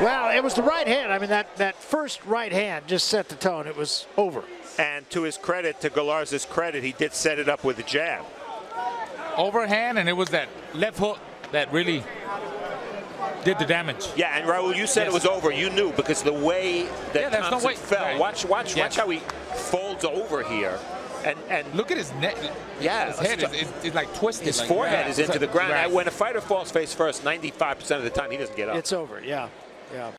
was the right hand. I mean, that, that first right hand just set the tone. It was over. And to his credit, to Galarza's credit, he did set it up with a jab. Overhand, and it was that left hook that really did the damage. Yeah, and Raul, you said Yes. it was over. You knew because the way that Yeah, there's no way. fell. Right. Watch, watch, Yeah. watch how he folds over here, and and Look at his neck. Yeah, his head is, it's- is, is like twisted. his like, forehead yeah. is into the ground. Right. When a fighter falls face first, 95% of the time he doesn't get up. It's over. Yeah. Yeah.